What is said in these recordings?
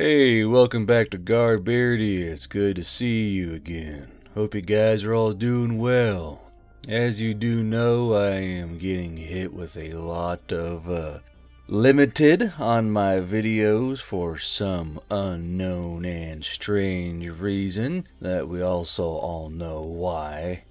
Hey, welcome back to Beardy. It's good to see you again. Hope you guys are all doing well. As you do know, I am getting hit with a lot of uh, limited on my videos for some unknown and strange reason that we also all know why.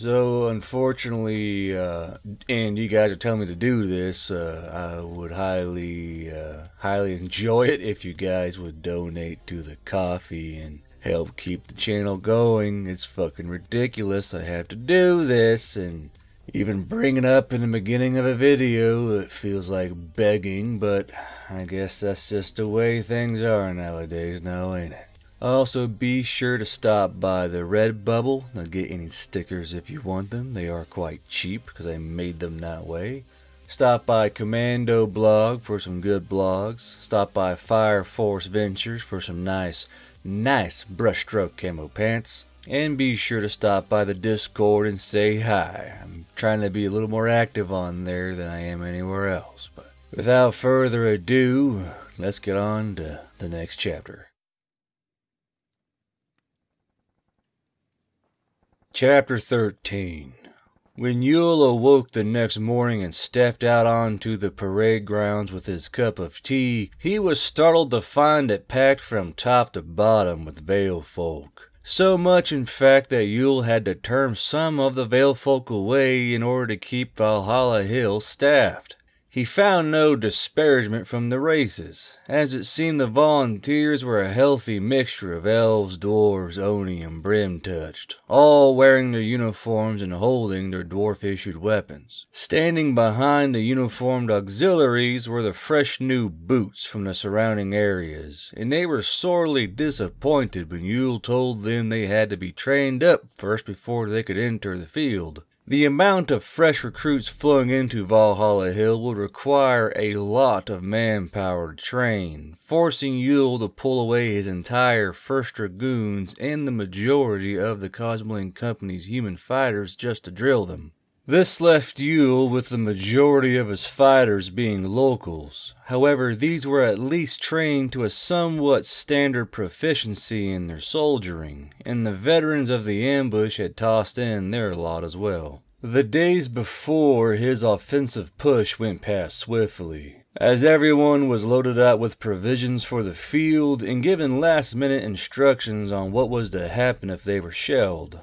So, unfortunately, uh, and you guys are telling me to do this, uh, I would highly, uh, highly enjoy it if you guys would donate to the Ko-fi and help keep the channel going. It's fucking ridiculous. I have to do this, and even bring it up in the beginning of a video, it feels like begging, but I guess that's just the way things are nowadays now, ain't it? Also, be sure to stop by the Redbubble and get any stickers if you want them. They are quite cheap because I made them that way. Stop by Kommando Blog for some good blogs. Stop by Fireforce Ventures for some nice, nice brushstroke camo pants. And be sure to stop by the Discord and say hi. I'm trying to be a little more active on there than I am anywhere else. But without further ado, let's get on to the next chapter. Chapter 13 When Yule awoke the next morning and stepped out onto the parade grounds with his cup of tea, he was startled to find it packed from top to bottom with Veil folk. So much, in fact, that Yule had to turn some of the Veil folk away in order to keep Valhalla Hill staffed. He found no disparagement from the races, as it seemed the volunteers were a healthy mixture of elves, dwarves, oni, and brim touched, all wearing their uniforms and holding their dwarf issued weapons. Standing behind the uniformed auxiliaries were the fresh new boots from the surrounding areas, and they were sorely disappointed when Yule told them they had to be trained up first before they could enter the field. The amount of fresh recruits flowing into Valhalla Hill would require a lot of manpower to train, forcing Yule to pull away his entire 1st Dragoons and the majority of the Cosmoline Company's human fighters just to drill them. This left Yule with the majority of his fighters being locals. However, these were at least trained to a somewhat standard proficiency in their soldiering, and the veterans of the ambush had tossed in their lot as well. The days before his offensive push went past swiftly, as everyone was loaded up with provisions for the field and given last minute instructions on what was to happen if they were shelled.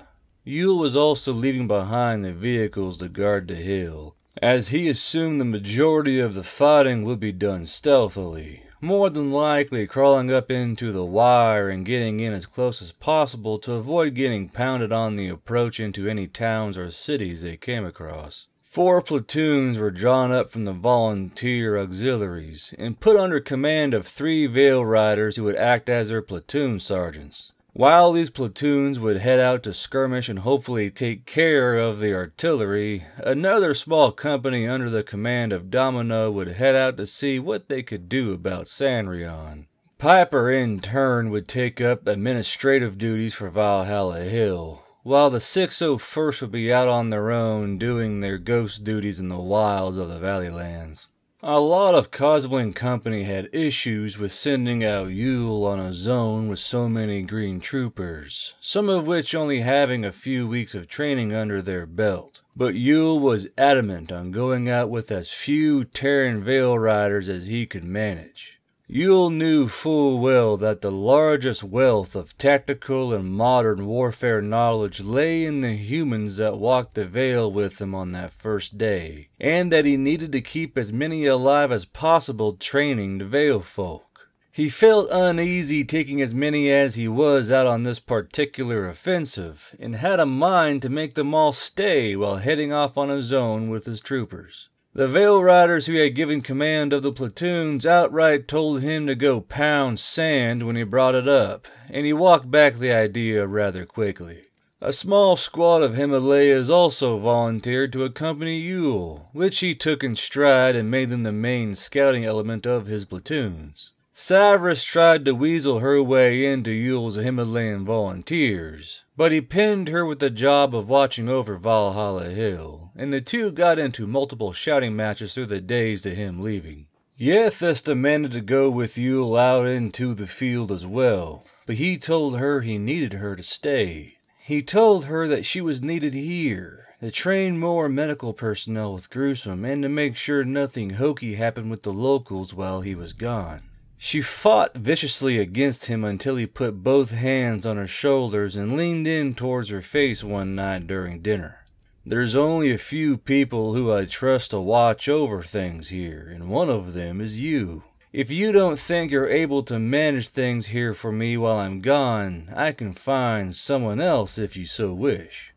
Yule was also leaving behind the vehicles to guard the hill, as he assumed the majority of the fighting would be done stealthily, more than likely crawling up into the wire and getting in as close as possible to avoid getting pounded on the approach into any towns or cities they came across. Four platoons were drawn up from the volunteer auxiliaries and put under command of three Veil Riders who would act as their platoon sergeants. While these platoons would head out to skirmish and hopefully take care of the artillery, another small company under the command of Domino would head out to see what they could do about Sanrion. Piper, in turn, would take up administrative duties for Valhalla Hill, while the 601st would be out on their own doing their ghost duties in the wilds of the Valleylands. A lot of Cosmoline Company had issues with sending out Yule on a zone with so many green troopers, some of which only having a few weeks of training under their belt. But Yule was adamant on going out with as few Terran Veil Riders as he could manage. Yule knew full well that the largest wealth of tactical and modern warfare knowledge lay in the humans that walked the Veil with him on that first day, and that he needed to keep as many alive as possible training the Veil folk. He felt uneasy taking as many as he was out on this particular offensive, and had a mind to make them all stay while heading off on his own with his troopers. The Veil Riders who had given command of the platoons outright told him to go pound sand when he brought it up, and he walked back the idea rather quickly. A small squad of Himalayas also volunteered to accompany Yule, which he took in stride and made them the main scouting element of his platoons. Savras tried to weasel her way into Yule's Himalayan volunteers, but he pinned her with the job of watching over Valhalla Hill, and the two got into multiple shouting matches through the days to him leaving. Yethus demanded to go with Yule out into the field as well, but he told her he needed her to stay. He told her that she was needed here, to train more medical personnel with Gruesome, and to make sure nothing hokey happened with the locals while he was gone. She fought viciously against him until he put both hands on her shoulders and leaned in towards her face one night during dinner. There's only a few people who I trust to watch over things here, and one of them is you. If you don't think you're able to manage things here for me while I'm gone, I can find someone else if you so wish.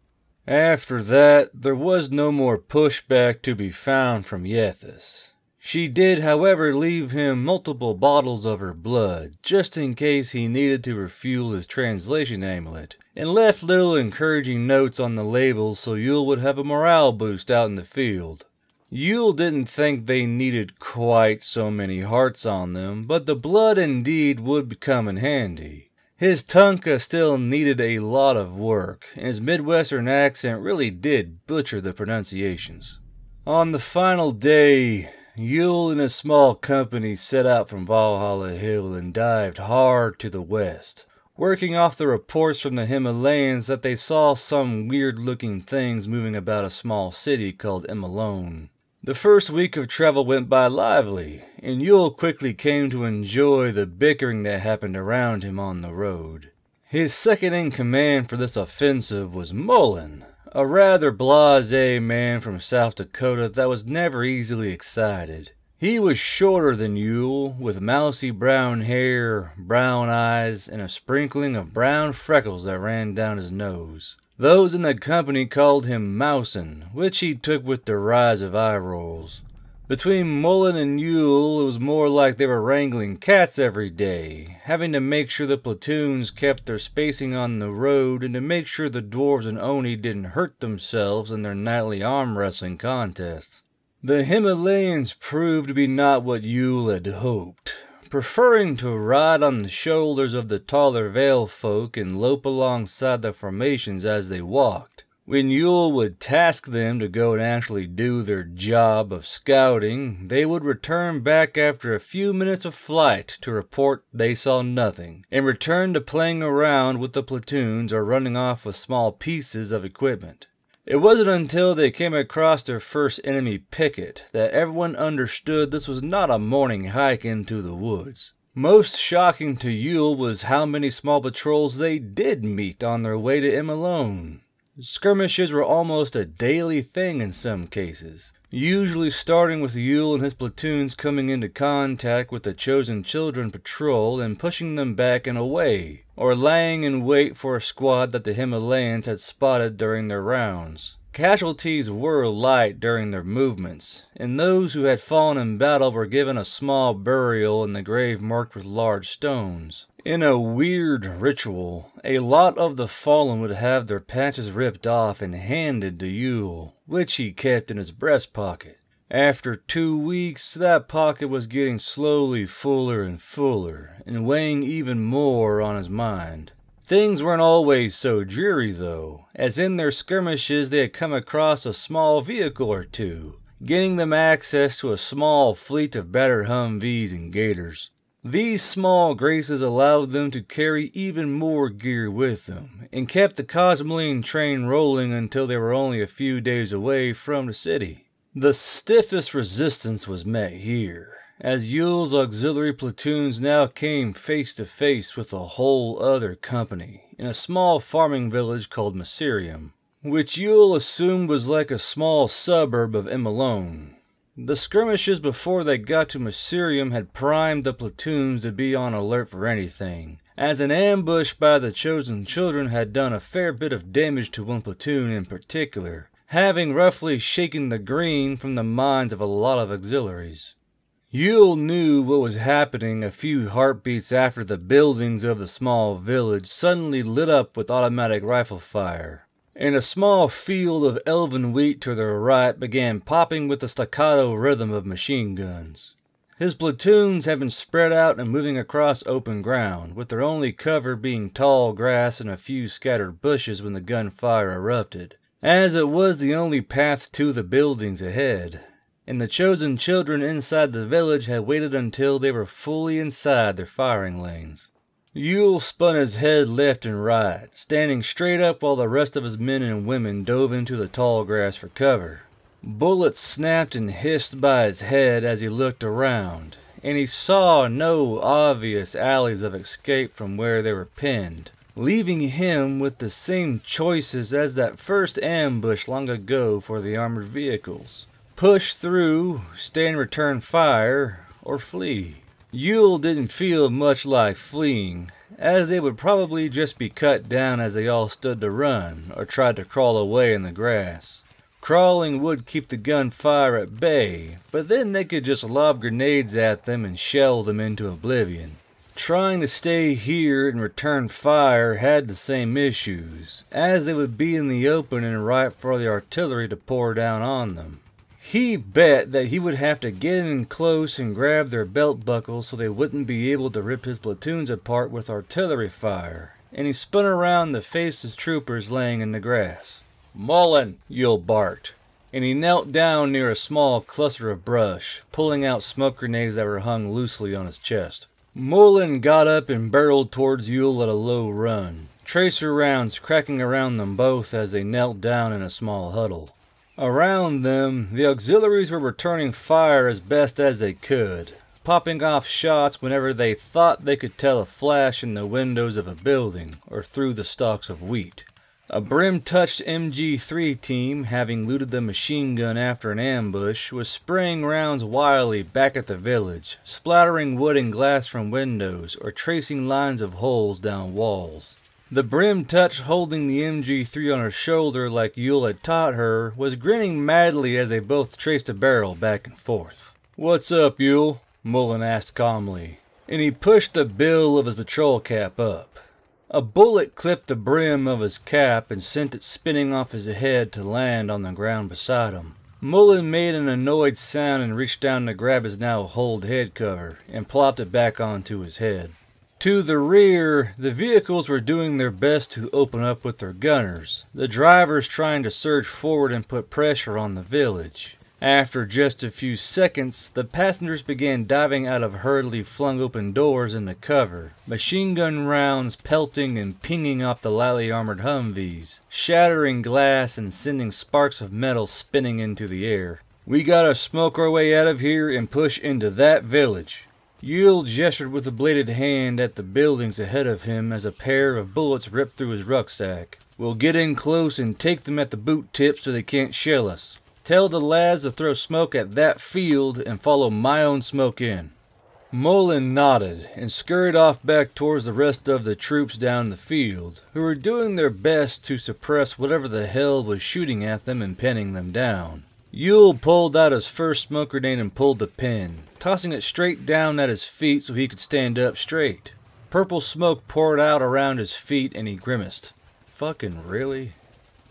After that, there was no more pushback to be found from Yethus. She did, however, leave him multiple bottles of her blood, just in case he needed to refuel his translation amulet, and left little encouraging notes on the labels so Yule would have a morale boost out in the field. Yule didn't think they needed quite so many hearts on them, but the blood indeed would come in handy. His Tunka still needed a lot of work, and his Midwestern accent really did butcher the pronunciations. On the final day, Yule and a small company set out from Valhalla Hill and dived hard to the west, working off the reports from the Himalayans that they saw some weird looking things moving about a small city called Imalone. The first week of travel went by lively, and Yule quickly came to enjoy the bickering that happened around him on the road. His second in command for this offensive was Mullen, a rather blase man from South Dakota that was never easily excited. He was shorter than Yule, with mousy brown hair, brown eyes, and a sprinkling of brown freckles that ran down his nose. Those in the company called him Mousin, which he took with derisive eye rolls. Between Mullen and Yule, it was more like they were wrangling cats every day, having to make sure the platoons kept their spacing on the road and to make sure the dwarves and Oni didn't hurt themselves in their nightly arm wrestling contests. The Himalayans proved to be not what Yule had hoped, preferring to ride on the shoulders of the taller Veil folk and lope alongside the formations as they walked. When Yule would task them to go and actually do their job of scouting, they would return back after a few minutes of flight to report they saw nothing, and return to playing around with the platoons or running off with small pieces of equipment. It wasn't until they came across their first enemy picket that everyone understood this was not a morning hike into the woods. Most shocking to Yule was how many small patrols they did meet on their way to Imalone. Skirmishes were almost a daily thing in some cases, usually starting with Yule and his platoons coming into contact with the Chosen Children patrol and pushing them back and away, or laying in wait for a squad that the Himalayans had spotted during their rounds. Casualties were light during their movements, and those who had fallen in battle were given a small burial in the grave marked with large stones. In a weird ritual, a lot of the fallen would have their patches ripped off and handed to Yule, which he kept in his breast pocket. After two weeks, that pocket was getting slowly fuller and fuller, and weighing even more on his mind. Things weren't always so dreary, though, as in their skirmishes they had come across a small vehicle or two, getting them access to a small fleet of battered Humvees and Gators. These small graces allowed them to carry even more gear with them, and kept the Cosmoline train rolling until they were only a few days away from the city. The stiffest resistance was met here as Yule's auxiliary platoons now came face to face with a whole other company in a small farming village called Masirium, which Yule assumed was like a small suburb of Imalone. The skirmishes before they got to Masirium had primed the platoons to be on alert for anything, as an ambush by the chosen children had done a fair bit of damage to one platoon in particular, having roughly shaken the green from the minds of a lot of auxiliaries. Yule knew what was happening a few heartbeats after the buildings of the small village suddenly lit up with automatic rifle fire, and a small field of elven wheat to their right began popping with the staccato rhythm of machine guns. His platoons had been spread out and moving across open ground, with their only cover being tall grass and a few scattered bushes when the gunfire erupted, as it was the only path to the buildings ahead and the chosen children inside the village had waited until they were fully inside their firing lanes. Yule spun his head left and right, standing straight up while the rest of his men and women dove into the tall grass for cover. Bullets snapped and hissed by his head as he looked around, and he saw no obvious alleys of escape from where they were pinned, leaving him with the same choices as that first ambush long ago for the armored vehicles. Push through, stand return fire, or flee. Yule didn't feel much like fleeing, as they would probably just be cut down as they all stood to run or tried to crawl away in the grass. Crawling would keep the gunfire at bay, but then they could just lob grenades at them and shell them into oblivion. Trying to stay here and return fire had the same issues, as they would be in the open and ripe for the artillery to pour down on them. He bet that he would have to get in close and grab their belt buckles so they wouldn't be able to rip his platoons apart with artillery fire, and he spun around to face his troopers laying in the grass. Mullen, Yule barked, and he knelt down near a small cluster of brush, pulling out smoke grenades that were hung loosely on his chest. Mullen got up and barreled towards Yule at a low run, tracer rounds cracking around them both as they knelt down in a small huddle. Around them, the auxiliaries were returning fire as best as they could, popping off shots whenever they thought they could tell a flash in the windows of a building or through the stalks of wheat. A brim-touched MG3 team, having looted the machine gun after an ambush, was spraying rounds wildly back at the village, splattering wood and glass from windows or tracing lines of holes down walls. The brim touch holding the MG3 on her shoulder like Yule had taught her was grinning madly as they both traced a barrel back and forth. What's up, Yule? Mullen asked calmly, and he pushed the bill of his patrol cap up. A bullet clipped the brim of his cap and sent it spinning off his head to land on the ground beside him. Mullen made an annoyed sound and reached down to grab his now holed head cover and plopped it back onto his head. To the rear, the vehicles were doing their best to open up with their gunners, the drivers trying to surge forward and put pressure on the village. After just a few seconds, the passengers began diving out of hurriedly flung open doors into cover, machine gun rounds pelting and pinging off the lightly armored Humvees, shattering glass and sending sparks of metal spinning into the air. We gotta smoke our way out of here and push into that village. Yule gestured with a bladed hand at the buildings ahead of him as a pair of bullets ripped through his rucksack. We'll get in close and take them at the boot tips so they can't shell us. Tell the lads to throw smoke at that field and follow my own smoke in. Mullen nodded and scurried off back towards the rest of the troops down the field, who were doing their best to suppress whatever the hell was shooting at them and pinning them down. Yule pulled out his first smoke grenade and pulled the pin, tossing it straight down at his feet so he could stand up straight. Purple smoke poured out around his feet and he grimaced. Fucking really?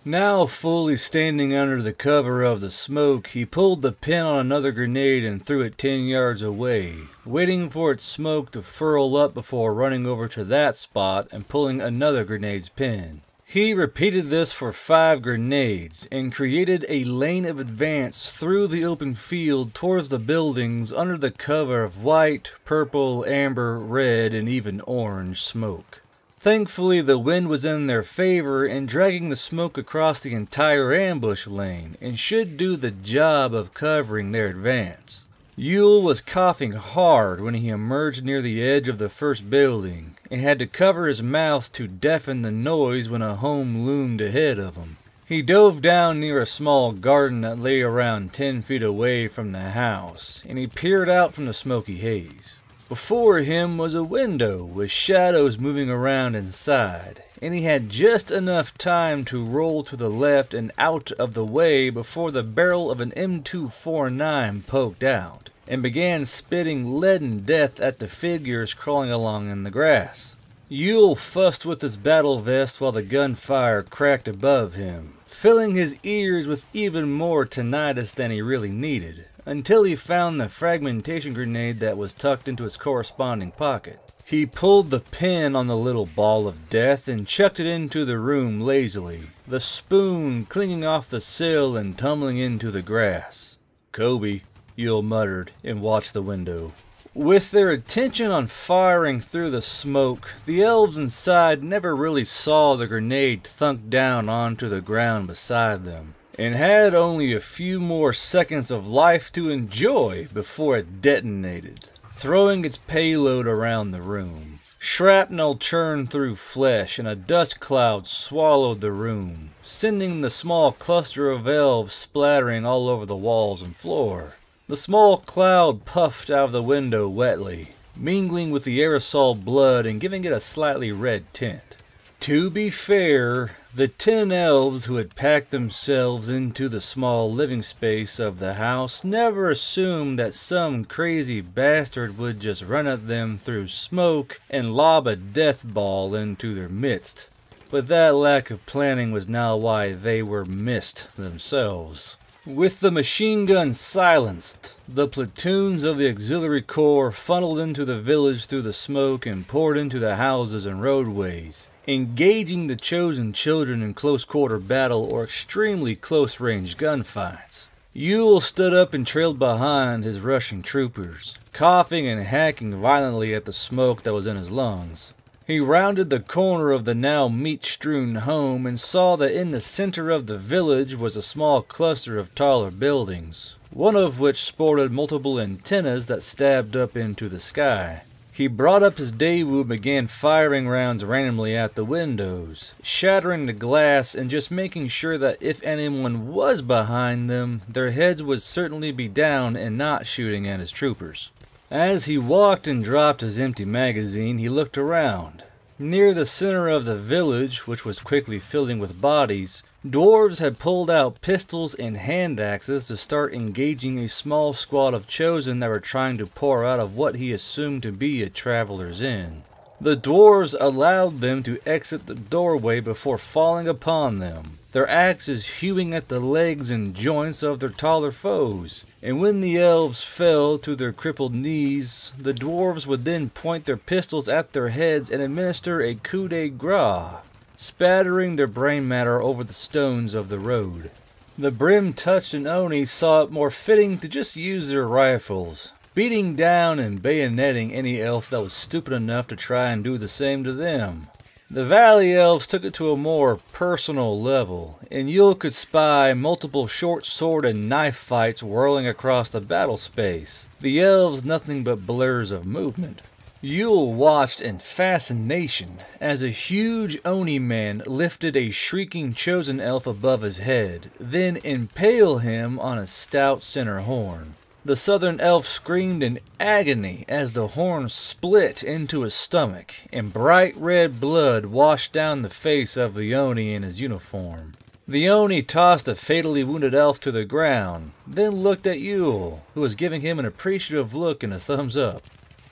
Now fully standing under the cover of the smoke, he pulled the pin on another grenade and threw it ten yards away, waiting for its smoke to furl up before running over to that spot and pulling another grenade's pin. He repeated this for five grenades and created a lane of advance through the open field towards the buildings under the cover of white, purple, amber, red, and even orange smoke. Thankfully, the wind was in their favor and dragging the smoke across the entire ambush lane and should do the job of covering their advance. Yule was coughing hard when he emerged near the edge of the first building and had to cover his mouth to deafen the noise when a home loomed ahead of him. He dove down near a small garden that lay around ten feet away from the house, and he peered out from the smoky haze. Before him was a window with shadows moving around inside, and he had just enough time to roll to the left and out of the way before the barrel of an M249 poked out and began spitting leaden death at the figures crawling along in the grass. Yule fussed with his battle vest while the gunfire cracked above him, filling his ears with even more tinnitus than he really needed until he found the fragmentation grenade that was tucked into its corresponding pocket. He pulled the pin on the little ball of death and chucked it into the room lazily, the spoon clinging off the sill and tumbling into the grass. Kobe, Yule muttered and watched the window. With their attention on firing through the smoke, the elves inside never really saw the grenade thunk down onto the ground beside them, and had only a few more seconds of life to enjoy before it detonated, throwing its payload around the room. Shrapnel churned through flesh, and a dust cloud swallowed the room, sending the small cluster of elves splattering all over the walls and floor. The small cloud puffed out of the window wetly, mingling with the aerosol blood and giving it a slightly red tint. To be fair, the ten elves who had packed themselves into the small living space of the house never assumed that some crazy bastard would just run at them through smoke and lob a death ball into their midst. But that lack of planning was now why they were missed themselves. With the machine guns silenced, the platoons of the auxiliary corps funneled into the village through the smoke and poured into the houses and roadways, engaging the chosen children in close quarter battle or extremely close range gunfights. Yule stood up and trailed behind his rushing troopers, coughing and hacking violently at the smoke that was in his lungs. He rounded the corner of the now meat strewn home and saw that in the center of the village was a small cluster of taller buildings, one of which sported multiple antennas that stabbed up into the sky. He brought up his Daewoo and began firing rounds randomly at the windows, shattering the glass and just making sure that if anyone was behind them, their heads would certainly be down and not shooting at his troopers. As he walked and dropped his empty magazine, he looked around. Near the center of the village, which was quickly filling with bodies, dwarves had pulled out pistols and hand axes to start engaging a small squad of chosen that were trying to pour out of what he assumed to be a traveler's inn. The dwarves allowed them to exit the doorway before falling upon them their axes hewing at the legs and joints of their taller foes. And when the elves fell to their crippled knees, the dwarves would then point their pistols at their heads and administer a coup de grace, spattering their brain matter over the stones of the road. The brim touched and Oni saw it more fitting to just use their rifles, beating down and bayoneting any elf that was stupid enough to try and do the same to them. The Valley Elves took it to a more personal level, and Yule could spy multiple short sword and knife fights whirling across the battle space, the elves nothing but blurs of movement. Yule watched in fascination as a huge Oni man lifted a shrieking chosen elf above his head, then impale him on a stout center horn. The southern elf screamed in agony as the horn split into his stomach, and bright red blood washed down the face of the Oni in his uniform. The Oni tossed the fatally wounded elf to the ground, then looked at Yule, who was giving him an appreciative look and a thumbs up.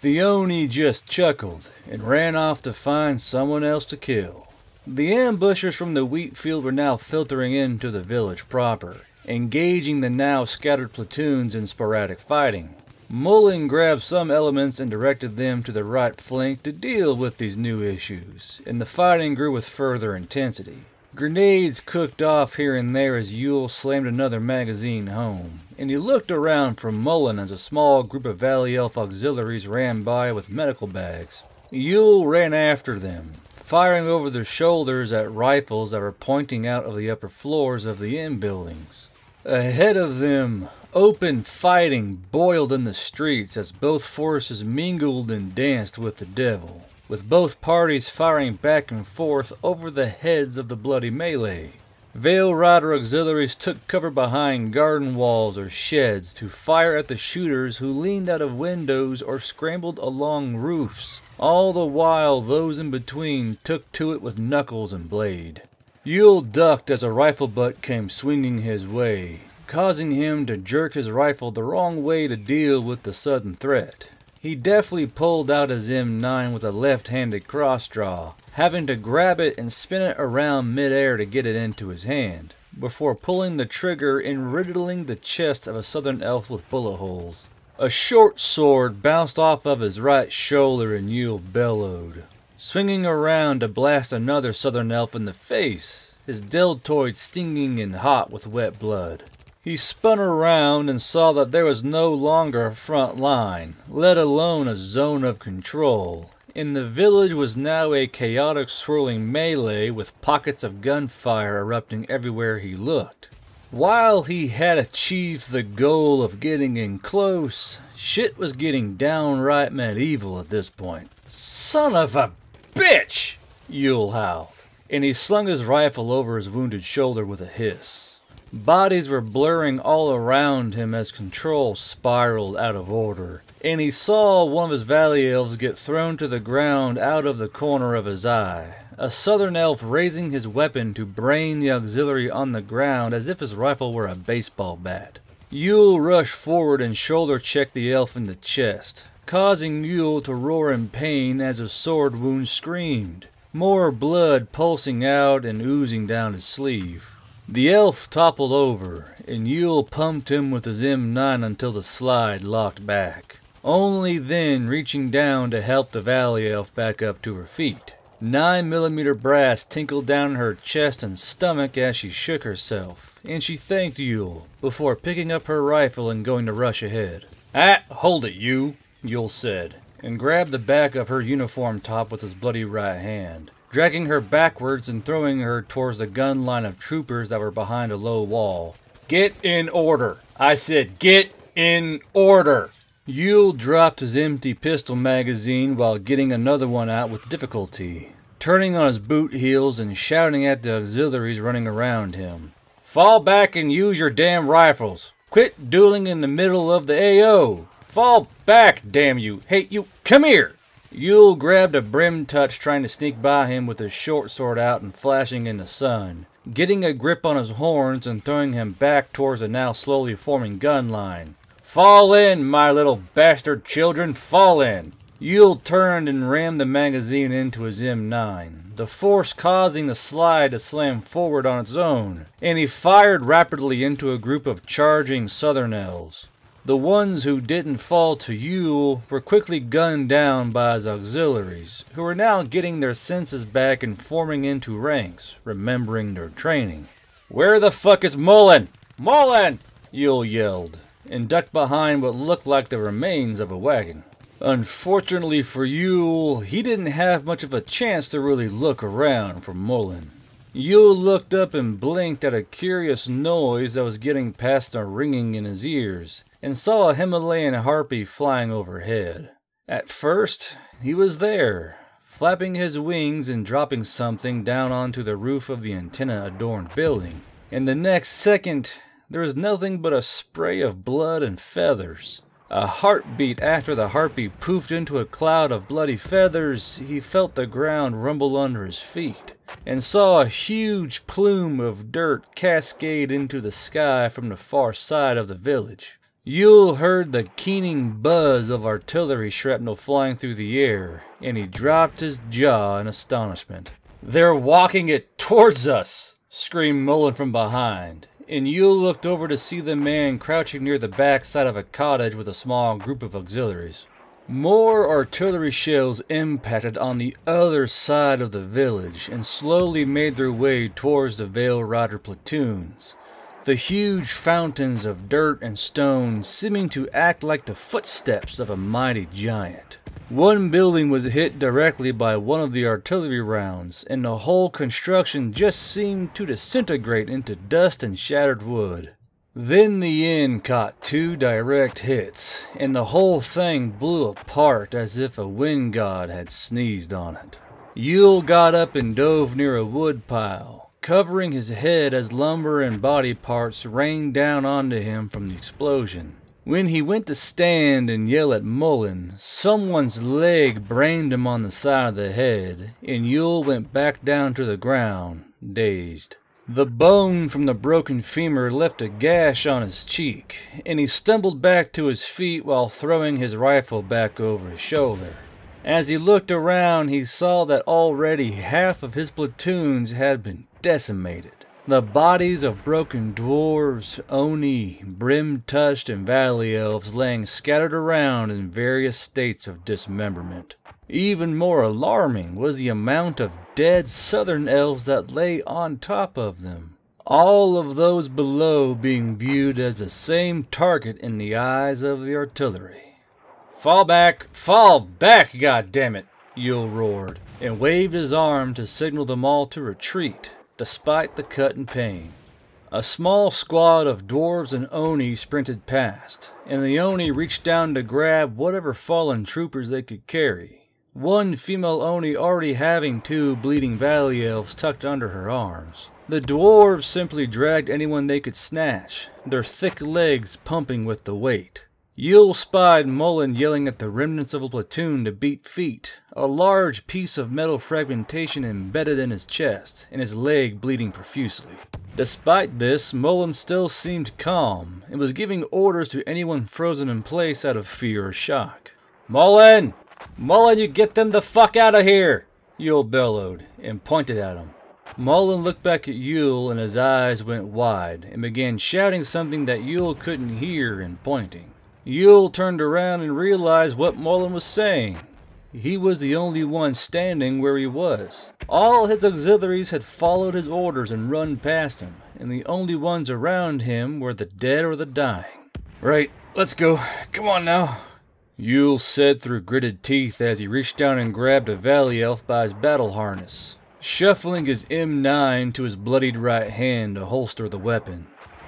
The Oni just chuckled and ran off to find someone else to kill. The ambushers from the wheat field were now filtering into the village proper, engaging the now scattered platoons in sporadic fighting. Mullen grabbed some elements and directed them to the right flank to deal with these new issues, and the fighting grew with further intensity. Grenades cooked off here and there as Yule slammed another magazine home, and he looked around for Mullen as a small group of Valley Elf auxiliaries ran by with medical bags. Yule ran after them, firing over their shoulders at rifles that were pointing out of the upper floors of the inn buildings. Ahead of them, open fighting boiled in the streets as both forces mingled and danced with the devil, with both parties firing back and forth over the heads of the bloody melee. Veil Rider auxiliaries took cover behind garden walls or sheds to fire at the shooters who leaned out of windows or scrambled along roofs. All the while, those in between took to it with knuckles and blade. Yule ducked as a rifle butt came swinging his way, causing him to jerk his rifle the wrong way to deal with the sudden threat. He deftly pulled out his M9 with a left-handed cross draw, having to grab it and spin it around midair to get it into his hand, before pulling the trigger and riddling the chest of a southern elf with bullet holes. A short sword bounced off of his right shoulder and Yule bellowed swinging around to blast another southern elf in the face, his deltoid stinging and hot with wet blood. He spun around and saw that there was no longer a front line, let alone a zone of control, In the village was now a chaotic swirling melee with pockets of gunfire erupting everywhere he looked. While he had achieved the goal of getting in close, shit was getting downright medieval at this point. Son of a bitch! Yule howled, and he slung his rifle over his wounded shoulder with a hiss. Bodies were blurring all around him as control spiraled out of order, and he saw one of his valley elves get thrown to the ground out of the corner of his eye. A southern elf raising his weapon to brain the auxiliary on the ground as if his rifle were a baseball bat. Yule rushed forward and shoulder checked the elf in the chest, causing Yule to roar in pain as a sword wound screamed more blood pulsing out and oozing down his sleeve. The elf toppled over, and Yule pumped him with his M9 until the slide locked back, only then reaching down to help the valley elf back up to her feet. 9mm brass tinkled down her chest and stomach as she shook herself, and she thanked Yule before picking up her rifle and going to rush ahead. Ah, hold it, you, Yule said, and grabbed the back of her uniform top with his bloody right hand, dragging her backwards and throwing her towards the gun line of troopers that were behind a low wall. Get in order! I said, get in order! Yule dropped his empty pistol magazine while getting another one out with difficulty, turning on his boot heels and shouting at the auxiliaries running around him. Fall back and use your damn rifles! Quit dueling in the middle of the AO! Fall back, damn you! Hey, you, come here! Yule grabbed a brim touch trying to sneak by him with his short sword out and flashing in the sun, getting a grip on his horns and throwing him back towards the now slowly forming gun line. Fall in, my little bastard children, fall in! Yule turned and rammed the magazine into his M9, the force causing the slide to slam forward on its own, and he fired rapidly into a group of charging southern elves. The ones who didn't fall to Yule were quickly gunned down by his auxiliaries, who were now getting their senses back and forming into ranks, remembering their training. Where the fuck is Mullen? Mullen! Yule yelled, and ducked behind what looked like the remains of a wagon. Unfortunately for Yule, he didn't have much of a chance to really look around for Mullen. Yule looked up and blinked at a curious noise that was getting past the ringing in his ears, and saw a Himalayan harpy flying overhead. At first, he was there, flapping his wings and dropping something down onto the roof of the antenna adorned building. In the next second, there was nothing but a spray of blood and feathers. A heartbeat after the harpy poofed into a cloud of bloody feathers, he felt the ground rumble under his feet and saw a huge plume of dirt cascade into the sky from the far side of the village. Yule heard the keening buzz of artillery shrapnel flying through the air, and he dropped his jaw in astonishment. They're walking it towards us! screamed Mullen from behind, and Yule looked over to see the man crouching near the back side of a cottage with a small group of auxiliaries. More artillery shells impacted on the other side of the village and slowly made their way towards the Veil Rider platoons. The huge fountains of dirt and stone seeming to act like the footsteps of a mighty giant. One building was hit directly by one of the artillery rounds, and the whole construction just seemed to disintegrate into dust and shattered wood. Then the inn caught two direct hits, and the whole thing blew apart as if a wind god had sneezed on it. Yule got up and dove near a wood pile, covering his head as lumber and body parts rained down onto him from the explosion. When he went to stand and yell at Mullen, someone's leg brained him on the side of the head, and Yule went back down to the ground, dazed. The bone from the broken femur left a gash on his cheek, and he stumbled back to his feet while throwing his rifle back over his shoulder. As he looked around, he saw that already half of his platoons had been decimated. The bodies of broken dwarves, oni, brim-touched, and valley elves laying scattered around in various states of dismemberment. Even more alarming was the amount of dead southern elves that lay on top of them. all of those below being viewed as the same target in the eyes of the artillery. Fall back! Fall back, goddammit! Yule roared, and waved his arm to signal them all to retreat, despite the cut and pain. A small squad of dwarves and Oni sprinted past, and the Oni reached down to grab whatever fallen troopers they could carry. One female Oni already having two bleeding valley elves tucked under her arms. The dwarves simply dragged anyone they could snatch, their thick legs pumping with the weight. Yule spied Mullen yelling at the remnants of a platoon to beat feet, a large piece of metal fragmentation embedded in his chest, and his leg bleeding profusely. Despite this, Mullen still seemed calm, and was giving orders to anyone frozen in place out of fear or shock. Mullen! Mullen, you get them the fuck out of here! Yule bellowed, and pointed at him. Mullen looked back at Yule and his eyes went wide, and began shouting something that Yule couldn't hear and pointing. Yule turned around and realized what Mullen was saying. He was the only one standing where he was. All his auxiliaries had followed his orders and run past him, and the only ones around him were the dead or the dying. Right, let's go. Come on now. Yule said through gritted teeth as he reached down and grabbed a valley elf by his battle harness, shuffling his M9 to his bloodied right hand to holster the weapon.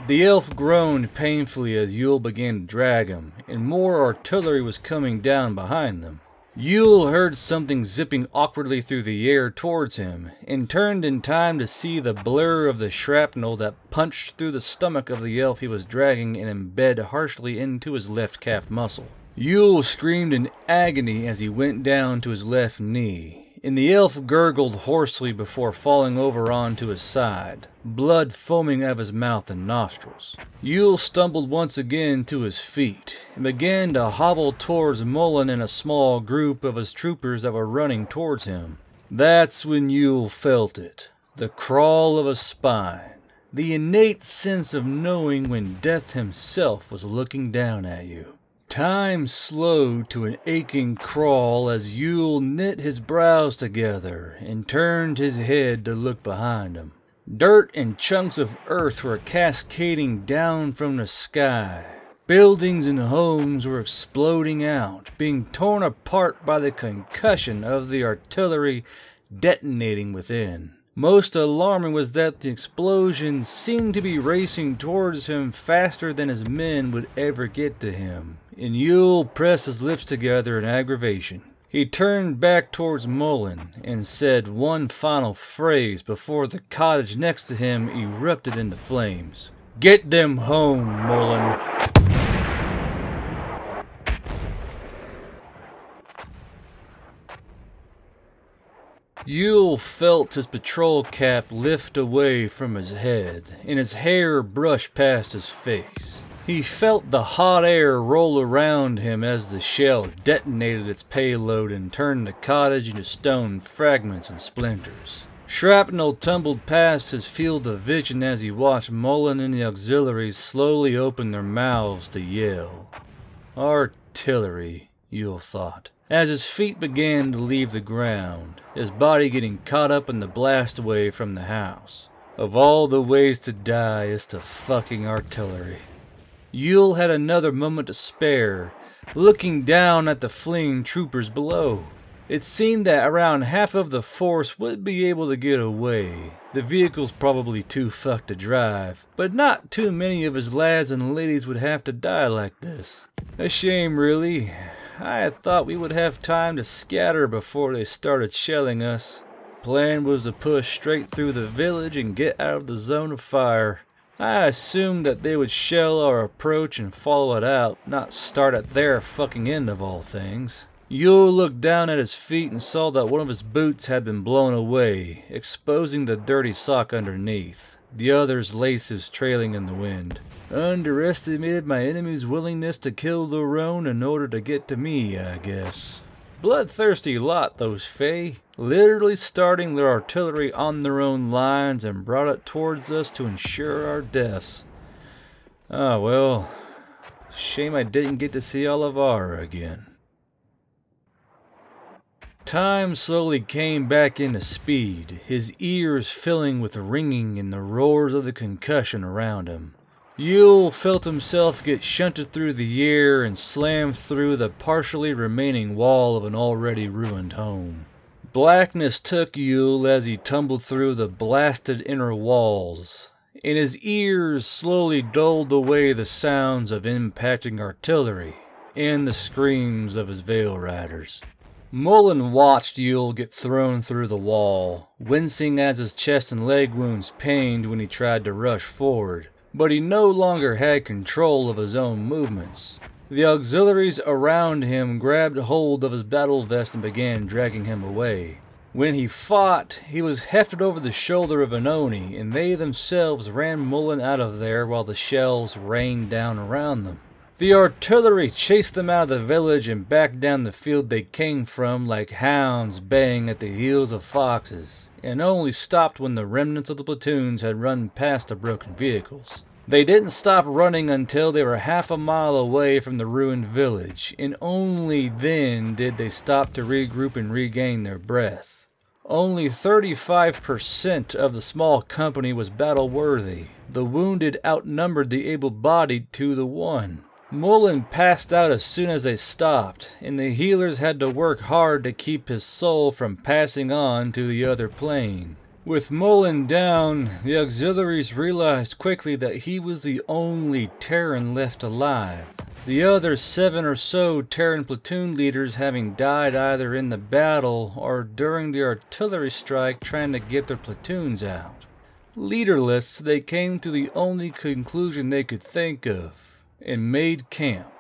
The elf groaned painfully as Yule began to drag him, and more artillery was coming down behind them. Yule heard something zipping awkwardly through the air towards him, and turned in time to see the blur of the shrapnel that punched through the stomach of the elf he was dragging and embed harshly into his left calf muscle. Yule screamed in agony as he went down to his left knee, and the elf gurgled hoarsely before falling over onto his side, blood foaming out of his mouth and nostrils. Yule stumbled once again to his feet, and began to hobble towards Mullen and a small group of his troopers that were running towards him. That's when Yule felt it, the crawl of a spine, the innate sense of knowing when death himself was looking down at you. Time slowed to an aching crawl as Yule knit his brows together and turned his head to look behind him. Dirt and chunks of earth were cascading down from the sky. Buildings and homes were exploding out, being torn apart by the concussion of the artillery detonating within. Most alarming was that the explosion seemed to be racing towards him faster than his men would ever get to him and Yule pressed his lips together in aggravation. He turned back towards Mullen and said one final phrase before the cottage next to him erupted into flames. Get them home, Mullen. Yule felt his patrol cap lift away from his head, and his hair brush past his face. He felt the hot air roll around him as the shell detonated its payload and turned the cottage into stone fragments and splinters. Shrapnel tumbled past his field of vision as he watched Mullen and the auxiliaries slowly open their mouths to yell. Artillery, Yule thought, as his feet began to leave the ground, his body getting caught up in the blast wave from the house. Of all the ways to die is to fucking artillery. Yule had another moment to spare, looking down at the fleeing troopers below. It seemed that around half of the force would be able to get away. The vehicle's probably too fucked to drive, but not too many of his lads and ladies would have to die like this. A shame, really. I had thought we would have time to scatter before they started shelling us. Plan was to push straight through the village and get out of the zone of fire. I assumed that they would shell our approach and follow it out, not start at their fucking end of all things. Yule looked down at his feet and saw that one of his boots had been blown away, exposing the dirty sock underneath, the other's laces trailing in the wind. Underestimated my enemy's willingness to kill the roan in order to get to me, I guess. Bloodthirsty lot, those Fey. Literally starting their artillery on their own lines and brought it towards us to ensure our deaths. Ah, well, shame I didn't get to see Olivara again. Time slowly came back into speed, his ears filling with ringing and the roars of the concussion around him. Yule felt himself get shunted through the air and slammed through the partially remaining wall of an already ruined home. Blackness took Yule as he tumbled through the blasted inner walls, and his ears slowly dulled away the sounds of impacting artillery and the screams of his Veil Riders. Mullen watched Yule get thrown through the wall, wincing as his chest and leg wounds pained when he tried to rush forward, but he no longer had control of his own movements. The auxiliaries around him grabbed hold of his battle vest and began dragging him away. When he fought, he was hefted over the shoulder of an Oni, and they themselves ran Mullen out of there while the shells rained down around them. The artillery chased them out of the village and back down the field they came from like hounds baying at the heels of foxes, and only stopped when the remnants of the platoons had run past the broken vehicles. They didn't stop running until they were half a mile away from the ruined village, and only then did they stop to regroup and regain their breath. Only 35% of the small company was battle worthy. The wounded outnumbered the able bodied two to one. Mullen passed out as soon as they stopped, and the healers had to work hard to keep his soul from passing on to the other plane. With Mullen down, the auxiliaries realized quickly that he was the only Terran left alive. The other seven or so Terran platoon leaders having died either in the battle or during the artillery strike trying to get their platoons out. Leaderless, they came to the only conclusion they could think of and made camp,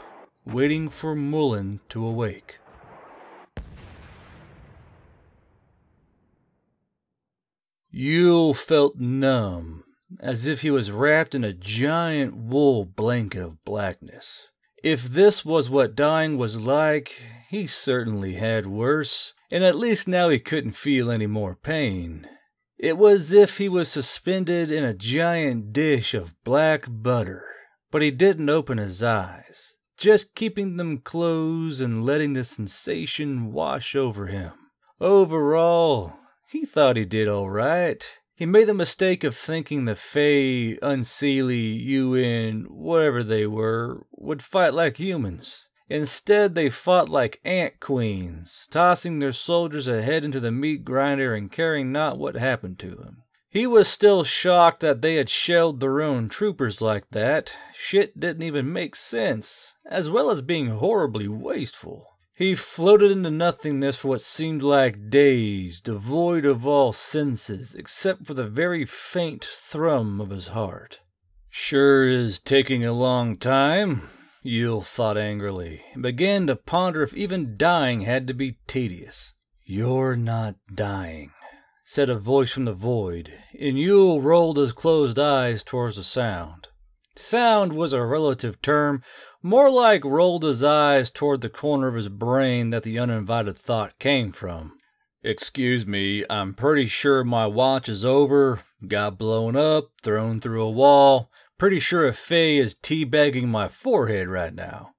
waiting for Mullen to awake. Yule felt numb, as if he was wrapped in a giant wool blanket of blackness. If this was what dying was like, he certainly had worse, and at least now he couldn't feel any more pain. It was as if he was suspended in a giant dish of black butter but he didn't open his eyes, just keeping them closed and letting the sensation wash over him. Overall, he thought he did all right. He made the mistake of thinking the Fae, Unseelie, UN, whatever they were, would fight like humans. Instead, they fought like ant queens, tossing their soldiers ahead into the meat grinder and caring not what happened to them. He was still shocked that they had shelled their own troopers like that. Shit didn't even make sense, as well as being horribly wasteful. He floated into nothingness for what seemed like days, devoid of all senses except for the very faint thrum of his heart. Sure is taking a long time, Yule thought angrily, and began to ponder if even dying had to be tedious. You're not dying, said a voice from the void, and Yule rolled his closed eyes towards the sound. Sound was a relative term, more like rolled his eyes toward the corner of his brain that the uninvited thought came from. Excuse me, I'm pretty sure my watch is over, got blown up, thrown through a wall. Pretty sure a Fae is teabagging my forehead right now.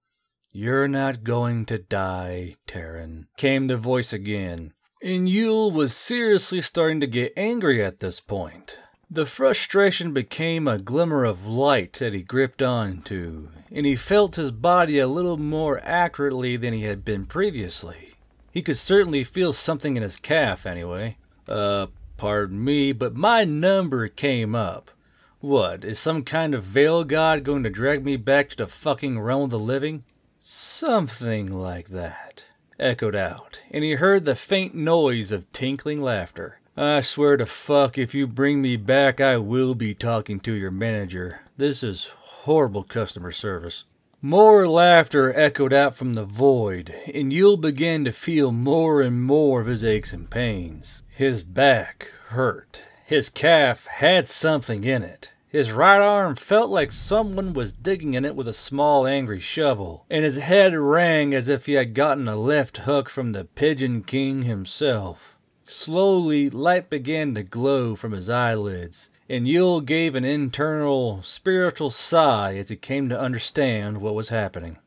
You're not going to die, Terran, came the voice again. And Yule was seriously starting to get angry at this point. The frustration became a glimmer of light that he gripped onto, and he felt his body a little more accurately than he had been previously. He could certainly feel something in his calf, anyway. Uh, pardon me, but my number came up. What, is some kind of veil god going to drag me back to the fucking realm of the living? Something like that echoed out, and he heard the faint noise of tinkling laughter. I swear to fuck, if you bring me back, I will be talking to your manager. This is horrible customer service. More laughter echoed out from the void, and Yule began to feel more and more of his aches and pains. His back hurt. His calf had something in it. His right arm felt like someone was digging in it with a small angry shovel, and his head rang as if he had gotten a left hook from the Pigeon King himself. Slowly, light began to glow from his eyelids, and Yule gave an internal, spiritual sigh as he came to understand what was happening.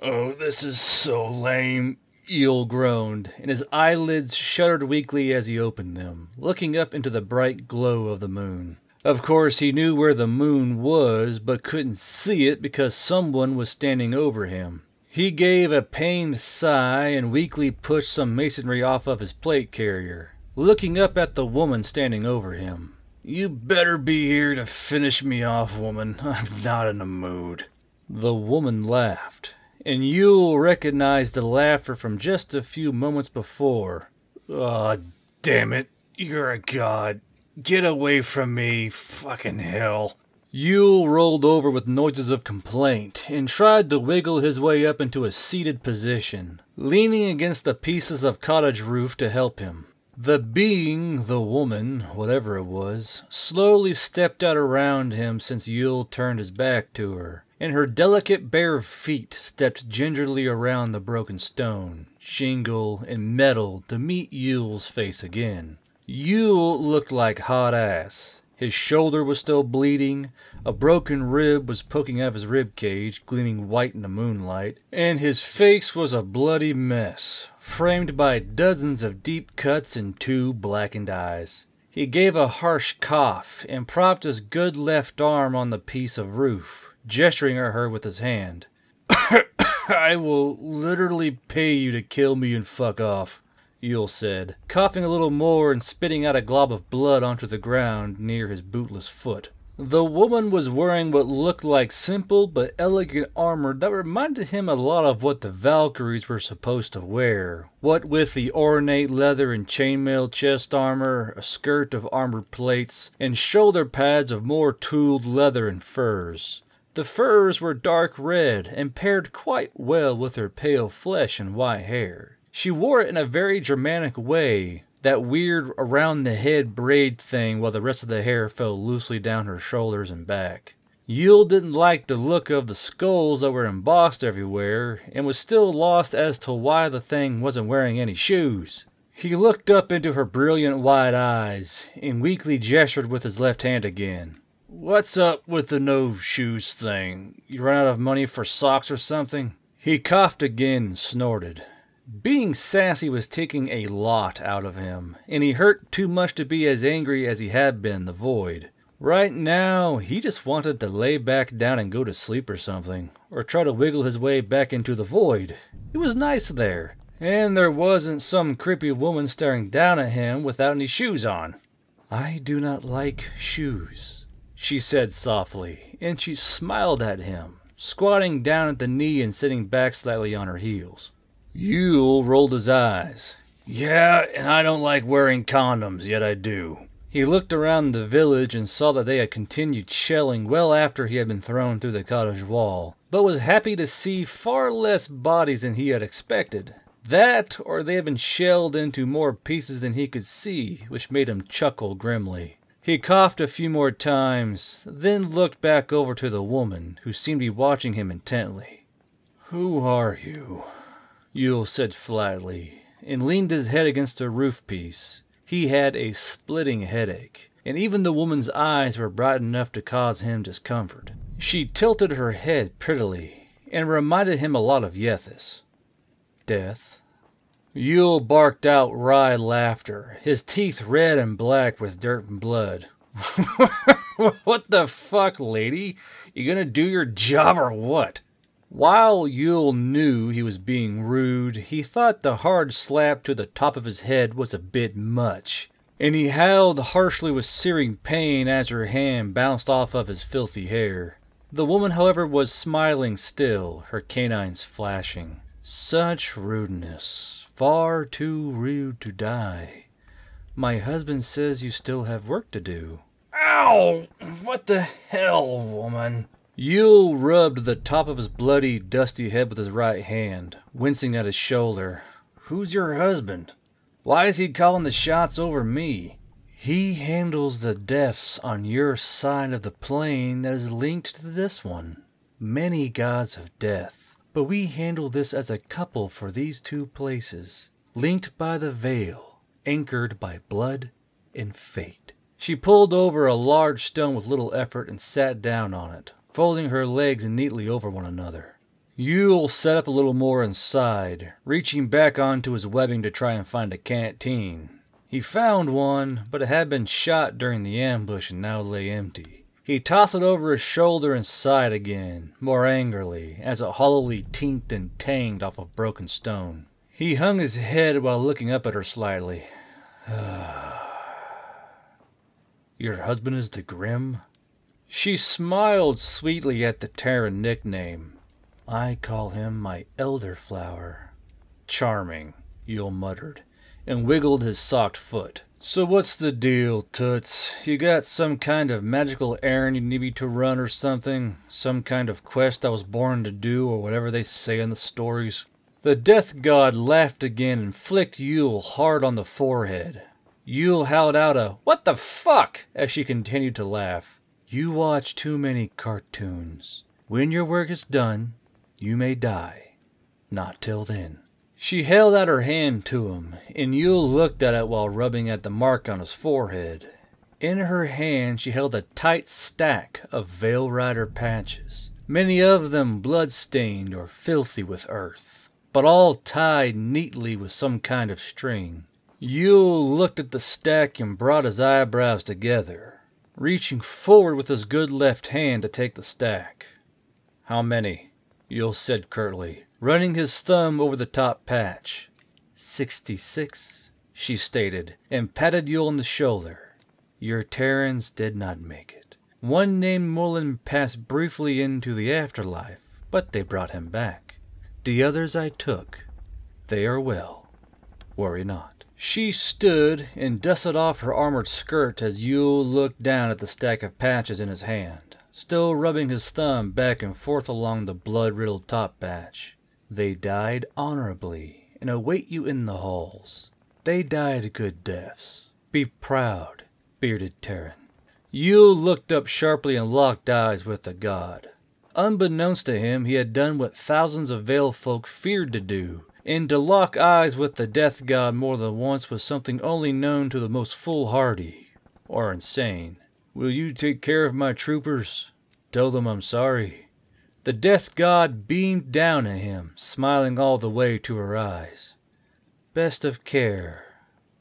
Oh, this is so lame. Yule groaned, and his eyelids shuddered weakly as he opened them, looking up into the bright glow of the moon. Of course, he knew where the moon was, but couldn't see it because someone was standing over him. He gave a pained sigh and weakly pushed some masonry off of his plate carrier, looking up at the woman standing over him. You better be here to finish me off, woman. I'm not in the mood. The woman laughed and Yule recognized the laughter from just a few moments before. Oh, damn it. You're a god. Get away from me, fucking hell. Yule rolled over with noises of complaint and tried to wiggle his way up into a seated position, leaning against the pieces of cottage roof to help him. The being, the woman, whatever it was, slowly stepped out around him since Yule turned his back to her and her delicate bare feet stepped gingerly around the broken stone, shingle, and metal to meet Yule's face again. Yule looked like hot ass. His shoulder was still bleeding, a broken rib was poking out of his rib cage, gleaming white in the moonlight, and his face was a bloody mess, framed by dozens of deep cuts and two blackened eyes. He gave a harsh cough and propped his good left arm on the piece of roof gesturing at her with his hand. I will literally pay you to kill me and fuck off, Yule said, coughing a little more and spitting out a glob of blood onto the ground near his bootless foot. The woman was wearing what looked like simple but elegant armor that reminded him a lot of what the Valkyries were supposed to wear. What with the ornate leather and chainmail chest armor, a skirt of armored plates, and shoulder pads of more tooled leather and furs. The furs were dark red and paired quite well with her pale flesh and white hair. She wore it in a very Germanic way, that weird around the head braid thing while the rest of the hair fell loosely down her shoulders and back. Yule didn't like the look of the skulls that were embossed everywhere and was still lost as to why the thing wasn't wearing any shoes. He looked up into her brilliant white eyes and weakly gestured with his left hand again. What's up with the no shoes thing? You run out of money for socks or something? He coughed again and snorted. Being sassy was taking a lot out of him, and he hurt too much to be as angry as he had been the void. Right now, he just wanted to lay back down and go to sleep or something, or try to wiggle his way back into the void. It was nice there, and there wasn't some creepy woman staring down at him without any shoes on. I do not like shoes she said softly, and she smiled at him, squatting down at the knee and sitting back slightly on her heels. Yule rolled his eyes. Yeah, and I don't like wearing condoms, yet I do. He looked around the village and saw that they had continued shelling well after he had been thrown through the cottage wall, but was happy to see far less bodies than he had expected. That, or they had been shelled into more pieces than he could see, which made him chuckle grimly. He coughed a few more times, then looked back over to the woman, who seemed to be watching him intently. Who are you? Yule said flatly, and leaned his head against a roof piece. He had a splitting headache, and even the woman's eyes were bright enough to cause him discomfort. She tilted her head prettily, and reminded him a lot of Yethis. Death, Yule barked out wry laughter, his teeth red and black with dirt and blood. what the fuck, lady? You gonna do your job or what? While Yule knew he was being rude, he thought the hard slap to the top of his head was a bit much, and he howled harshly with searing pain as her hand bounced off of his filthy hair. The woman, however, was smiling still, her canines flashing. Such rudeness. Far too rude to die. My husband says you still have work to do. Ow! What the hell, woman? Yule rubbed the top of his bloody, dusty head with his right hand, wincing at his shoulder. Who's your husband? Why is he calling the shots over me? He handles the deaths on your side of the plane that is linked to this one. Many gods of death. But we handle this as a couple for these two places, linked by the veil, anchored by blood and fate. She pulled over a large stone with little effort and sat down on it, folding her legs neatly over one another. Yule set up a little more inside, reaching back onto his webbing to try and find a canteen. He found one, but it had been shot during the ambush and now lay empty. He tossed it over his shoulder and sighed again, more angrily, as it hollowly tinked and tanged off of broken stone. He hung his head while looking up at her slightly. Your husband is the Grim? She smiled sweetly at the Terran nickname. I call him my elderflower. Charming, Yule muttered, and wiggled his socked foot. So what's the deal, Toots? You got some kind of magical errand you need me to run or something? Some kind of quest I was born to do or whatever they say in the stories? The death god laughed again and flicked Yule hard on the forehead. Yule howled out a "What the fuck?" as she continued to laugh. You watch too many cartoons. When your work is done, you may die. Not till then. She held out her hand to him, and Yule looked at it while rubbing at the mark on his forehead. In her hand she held a tight stack of Veil Rider patches, many of them blood-stained or filthy with earth, but all tied neatly with some kind of string. Yule looked at the stack and brought his eyebrows together, reaching forward with his good left hand to take the stack. How many? Yule said curtly, running his thumb over the top patch. Sixty-six, she stated, and patted Yule on the shoulder. Your Terrans did not make it. One named Mullen passed briefly into the afterlife, but they brought him back. The others I took. They are well. Worry not. She stood and dusted off her armored skirt as Yule looked down at the stack of patches in his hand, still rubbing his thumb back and forth along the blood-riddled top patch. They died honorably and await you in the halls. They died good deaths. Be proud, bearded Terran. Yule looked up sharply and locked eyes with the god. Unbeknownst to him, he had done what thousands of Veil folk feared to do, and to lock eyes with the death god more than once was something only known to the most foolhardy or insane. Will you take care of my troopers? Tell them I'm sorry. The death god beamed down at him, smiling all the way to her eyes. Best of care,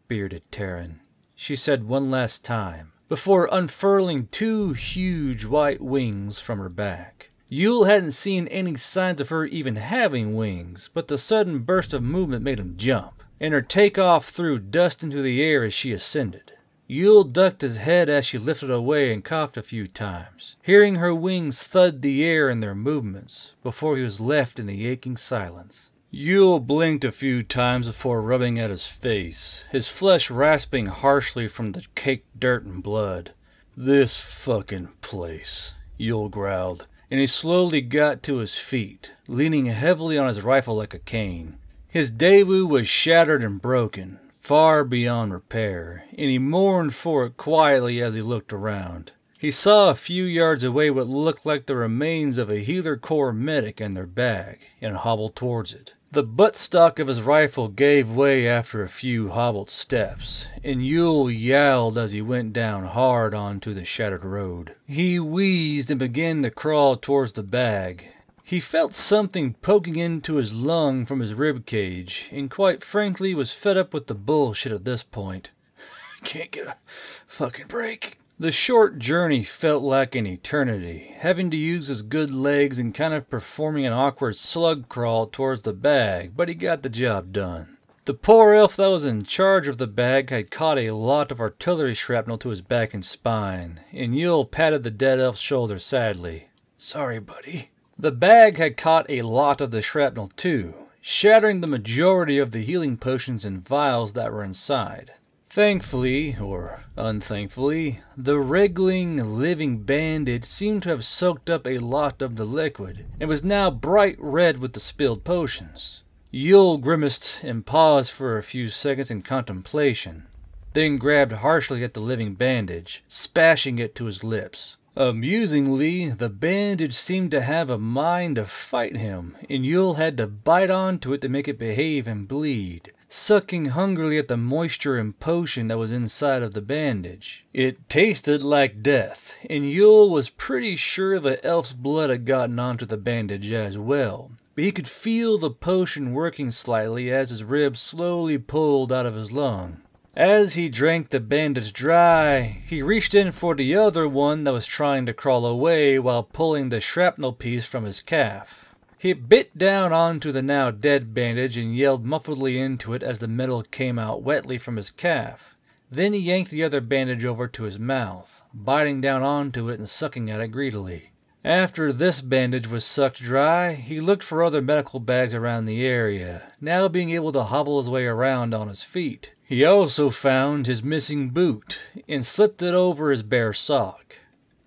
bearded Terran, she said one last time, before unfurling two huge white wings from her back. Yule hadn't seen any signs of her even having wings, but the sudden burst of movement made him jump, and her takeoff threw dust into the air as she ascended. Yule ducked his head as she lifted away and coughed a few times, hearing her wings thud the air in their movements, before he was left in the aching silence. Yule blinked a few times before rubbing at his face, his flesh rasping harshly from the caked dirt and blood. This fucking place, Yule growled, and he slowly got to his feet, leaning heavily on his rifle like a cane. His Daewoo was shattered and broken, far beyond repair, and he mourned for it quietly as he looked around. He saw a few yards away what looked like the remains of a Healer Corps medic and their bag, and hobbled towards it. The buttstock of his rifle gave way after a few hobbled steps, and Yule yowled as he went down hard onto the shattered road. He wheezed and began to crawl towards the bag, he felt something poking into his lung from his rib cage, and quite frankly was fed up with the bullshit at this point. Can't get a fucking break. The short journey felt like an eternity, having to use his good legs and kind of performing an awkward slug crawl towards the bag, but he got the job done. The poor elf that was in charge of the bag had caught a lot of artillery shrapnel to his back and spine, and Yule patted the dead elf's shoulder sadly. Sorry, buddy. The bag had caught a lot of the shrapnel too, shattering the majority of the healing potions and vials that were inside. Thankfully, or unthankfully, the wriggling, living bandit seemed to have soaked up a lot of the liquid, and was now bright red with the spilled potions. Yule grimaced and paused for a few seconds in contemplation, then grabbed harshly at the living bandage, spashing it to his lips. Amusingly, the bandage seemed to have a mind to fight him, and Yule had to bite onto it to make it behave and bleed, sucking hungrily at the moisture and potion that was inside of the bandage. It tasted like death, and Yule was pretty sure the elf's blood had gotten onto the bandage as well. but he could feel the potion working slightly as his ribs slowly pulled out of his lung. As he drank the bandage dry, he reached in for the other one that was trying to crawl away while pulling the shrapnel piece from his calf. He bit down onto the now dead bandage and yelled muffledly into it as the metal came out wetly from his calf. Then he yanked the other bandage over to his mouth, biting down onto it and sucking at it greedily. After this bandage was sucked dry, he looked for other medical bags around the area, now being able to hobble his way around on his feet. He also found his missing boot and slipped it over his bare sock.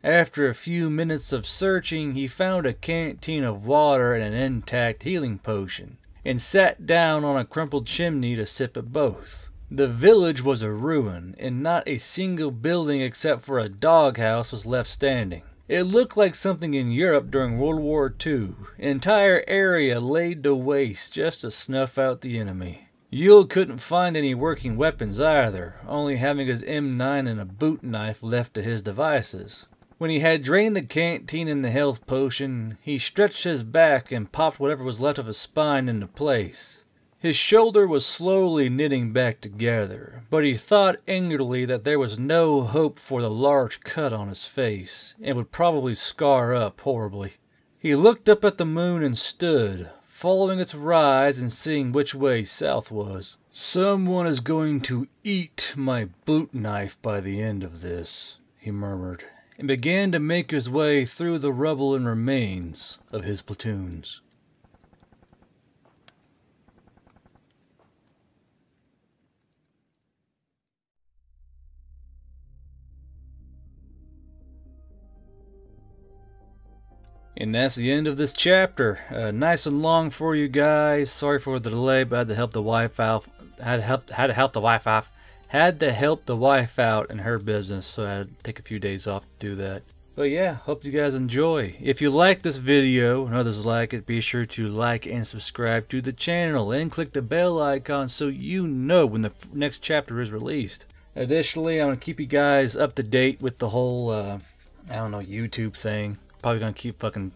After a few minutes of searching, he found a canteen of water and an intact healing potion, and sat down on a crumpled chimney to sip at both. The village was a ruin, and not a single building except for a doghouse was left standing. It looked like something in Europe during World War II, an entire area laid to waste just to snuff out the enemy. Yule couldn't find any working weapons either, only having his M9 and a boot knife left to his devices. When he had drained the canteen and the health potion, he stretched his back and popped whatever was left of his spine into place. His shoulder was slowly knitting back together, but he thought angrily that there was no hope for the large cut on his face, and would probably scar up horribly. He looked up at the moon and stood, following its rise and seeing which way south was. Someone is going to eat my boot knife by the end of this, he murmured, and began to make his way through the rubble and remains of his platoons. And that's the end of this chapter. Uh, nice and long for you guys. Sorry for the delay, but I had to help the out. Had to help. Had to help the out. Had to help the wife out in her business, so I had to take a few days off to do that. But yeah, hope you guys enjoy. If you like this video and others like it, be sure to like and subscribe to the channel and click the bell icon so you know when the next chapter is released. Additionally, I'm going to keep you guys up to date with the whole, uh, I don't know, YouTube thing. Probably gonna keep fucking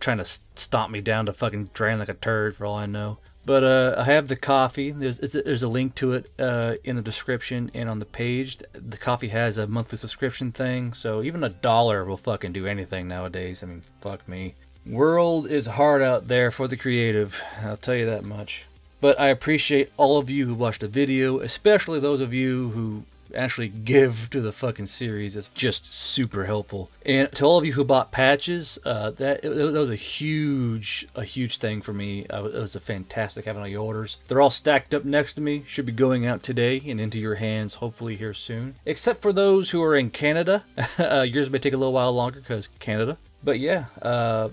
trying to stomp me down to fucking drain like a turd for all I know. But uh, I have the Ko-fi. There's a, there's a link to it uh, in the description and on the page. The Ko-fi has a monthly subscription thing, so even a dollar will fucking do anything nowadays. I mean, fuck me. World is hard out there for the creative. I'll tell you that much. But I appreciate all of you who watched the video, especially those of you who actually give to the fucking series is just super helpful. And to all of you who bought patches, uh, that, that was a huge, a huge thing for me. It was a fantastic having all your orders. They're all stacked up next to me. Should be going out today and into your hands hopefully here soon. Except for those who are in Canada. uh, yours may take a little while longer because Canada. But yeah, uh,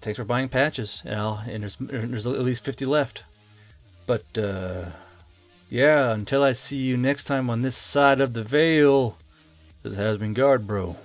thanks for buying patches. You know, and there's, there's at least 50 left. But, uh, yeah, until I see you next time on this side of the veil, this has been Guardbro.